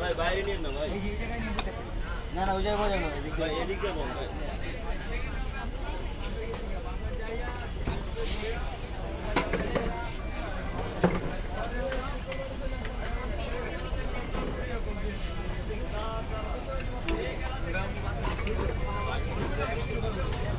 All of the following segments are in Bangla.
ভাই বাইরে নিয়ে না ভাই না না ওই জায়গায় বোঝানো এদিক ভাই এদিকে বল ভাই you.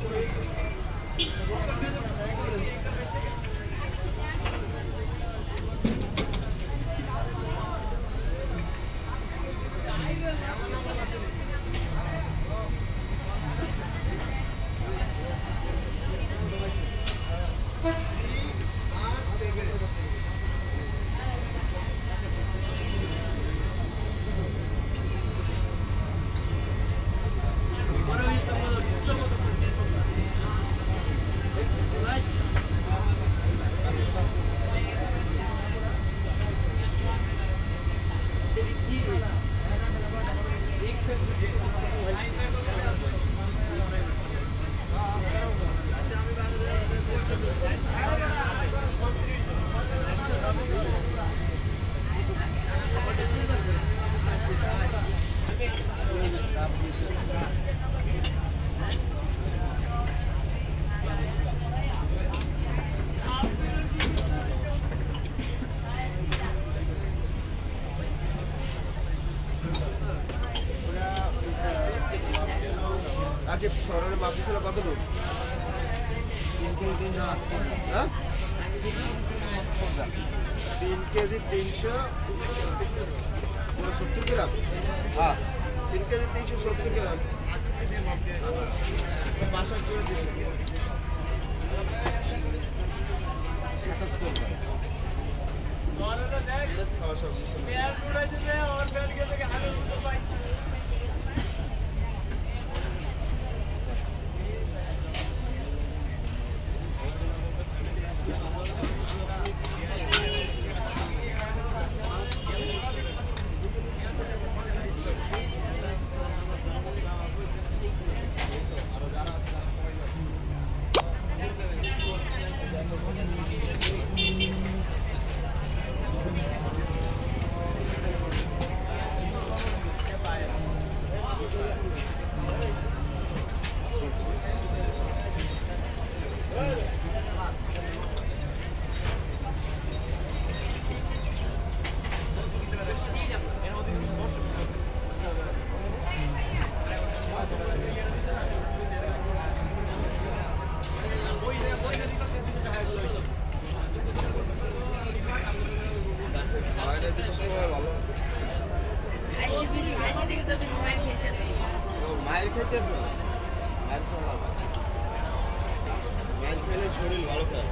আজকে শহরের মাপ ছিল কত লোক হ্যাঁ? তিন কেজি তিনশো সত্তর গ্রাম। হ্যাঁ। তিন কেজি তিনশো সত্তর গ্রাম। বাসা করে দিচ্ছি সাতাত্তর খাওয়া সব মায়ের খেতেছে মায়ের খেলে শরীর ভালো থাকে।